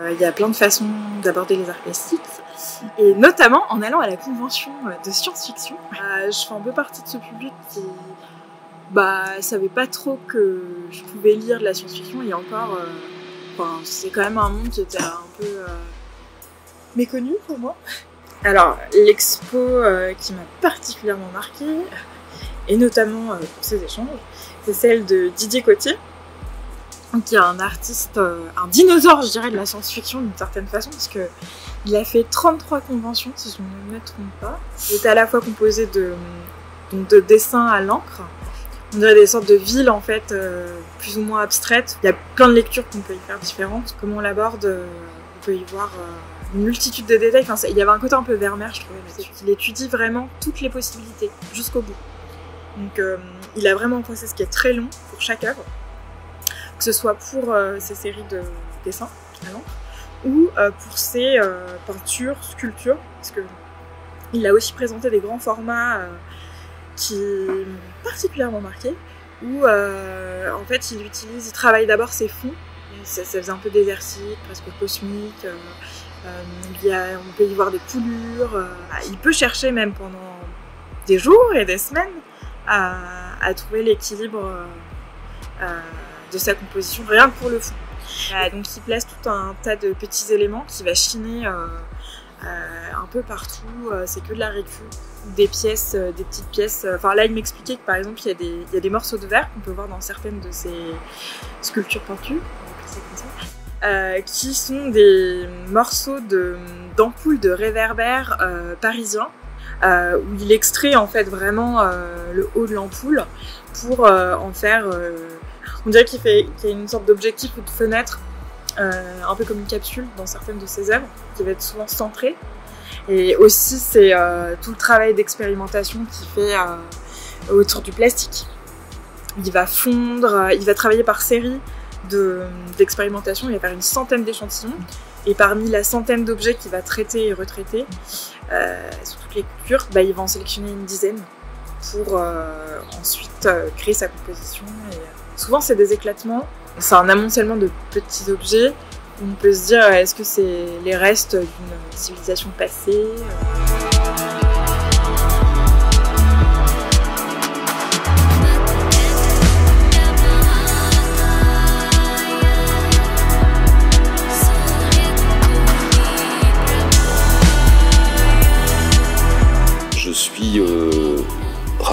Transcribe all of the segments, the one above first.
Il y a plein de façons d'aborder les arts plastiques, et notamment en allant à la convention de science-fiction. je fais un peu partie de ce public qui bah, savait pas trop que je pouvais lire de la science-fiction, et encore, enfin, c'est quand même un monde qui était un peu méconnu pour moi. Alors, l'expo euh, qui m'a particulièrement marquée, et notamment euh, pour ces échanges, c'est celle de Didier Cotier, qui est un artiste, euh, un dinosaure, je dirais, de la science-fiction d'une certaine façon, parce que il a fait 33 conventions, si je ne me trompe pas. Il était à la fois composé de, de dessins à l'encre, on dirait des sortes de villes en fait, plus ou moins abstraites. Il y a plein de lectures qu'on peut y faire différentes. Comment on l'aborde, on peut y voir une multitude de détails. Enfin, il y avait un côté un peu vermeer, je trouvais. Il étudie vraiment toutes les possibilités jusqu'au bout. Donc, euh, il a vraiment un process qui est très long pour chaque œuvre, que ce soit pour euh, ses séries de dessins à ou euh, pour ses peintures, sculptures, parce que il a aussi présenté des grands formats qui m'ont particulièrement marqué, où en fait il utilise, il travaille d'abord ses fonds ça, faisait un peu désertique, presque cosmique. Euh, on peut y voir des coulures. Euh, il peut chercher même pendant des jours et des semaines à, trouver l'équilibre euh, de sa composition, rien que pour le fond. donc il place tout un tas de petits éléments qui va chiner un peu partout. c'est que de la récup, des pièces, des petites pièces. Enfin là, il m'expliquait que par exemple, il y, a des, il y a des morceaux de verre qu'on peut voir dans certaines de ces sculptures peintures. Euh, qui sont des morceaux d'ampoules de, réverbères euh, parisiens, euh, où il extrait en fait vraiment le haut de l'ampoule pour en faire. on dirait qu'il fait qu'il y a une sorte d'objectif ou de fenêtre, un peu comme une capsule dans certaines de ses œuvres, qui va être souvent centrée. Et aussi, c'est tout le travail d'expérimentation qu'il fait autour du plastique. Il va fondre, il va travailler par série d'expérimentation. il va faire une centaine d'échantillons. Et parmi la centaine d'objets qu'il va traiter et retraiter, euh, sur toutes les bah, il va en sélectionner une dizaine pour euh, ensuite euh, créer sa composition. Souvent, c'est des éclatements. C'est un amoncellement de petits objets. On peut se dire, est-ce que c'est les restes d'une civilisation passée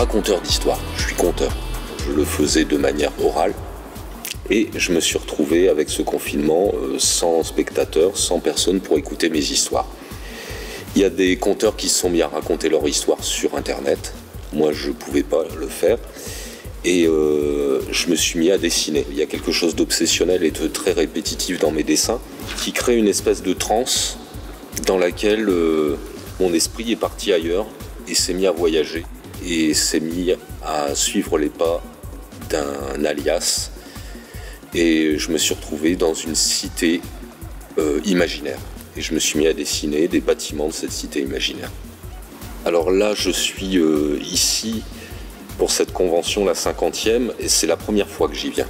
conteur d'histoire, je suis conteur. Je le faisais de manière orale. Et je me suis retrouvé avec ce confinement euh, sans spectateurs, sans personne pour écouter mes histoires. Il y a des conteurs qui se sont mis à raconter leur histoire sur Internet. Moi, je ne pouvais pas le faire. Et euh, je me suis mis à dessiner. Il y a quelque chose d'obsessionnel et de très répétitif dans mes dessins qui crée une espèce de transe dans laquelle euh, mon esprit est parti ailleurs et s'est mis à voyager et s'est mis à suivre les pas d'un alias. Et je me suis retrouvé dans une cité euh, imaginaire. Et je me suis mis à dessiner des bâtiments de cette cité imaginaire. Alors là, je suis euh, ici pour cette convention, la 50e, et c'est la première fois que j'y viens.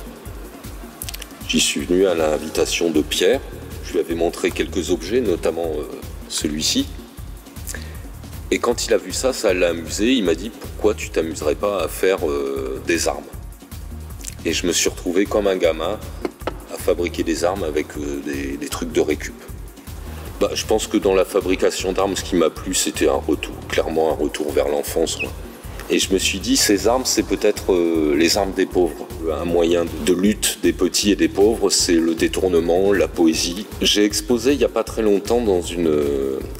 J'y suis venu à l'invitation de Pierre. Je lui avais montré quelques objets, notamment euh, celui-ci, et quand il a vu ça, ça l'a amusé. Il m'a dit pourquoi tu t'amuserais pas à faire euh, des armes? Et je me suis retrouvé comme un gamin à fabriquer des armes avec euh, des, trucs de récup. Bah, je pense que dans la fabrication d'armes, ce qui m'a plu, c'était un retour, clairement un retour vers l'enfance. Et je me suis dit, ces armes, c'est peut-être euh, les armes des pauvres. Un moyen de lutte des petits et des pauvres, c'est le détournement, la poésie. J'ai exposé il n'y a pas très longtemps dans une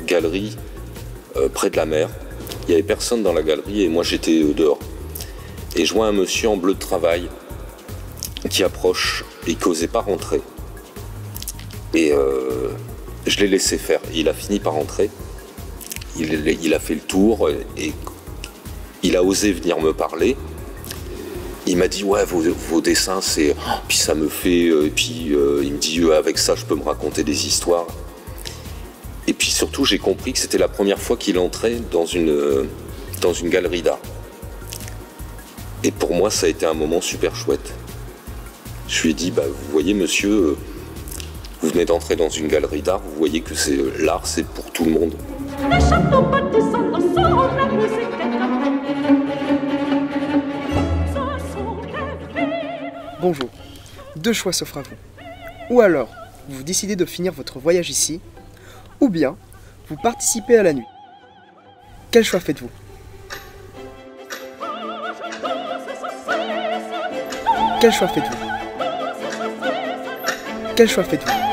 galerie près de la mer. Il n'y avait personne dans la galerie et moi j'étais dehors. Et je vois un monsieur en bleu de travail qui approche et qui n'osait pas rentrer. Et euh, je l'ai laissé faire. Il a fini par rentrer. Il, a fait le tour et, il a osé venir me parler. Il m'a dit ouais vos, dessins c'est oh, puis ça me fait euh, et puis il me dit avec ça je peux me raconter des histoires et puis surtout, j'ai compris que c'était la première fois qu'il entrait dans une, euh, dans une galerie d'art. Et pour moi, ça a été un moment super chouette. Je lui ai dit, bah, vous voyez, monsieur, euh, Vous venez d'entrer dans une galerie d'art, vous voyez que c'est l'art, c'est pour tout le monde. Bonjour, deux choix s'offrent à vous. Ou alors, vous décidez de finir votre voyage ici, ou bien vous participez à la nuit. Quel choix faites-vous? Quel choix faites-vous? Quel choix faites-vous?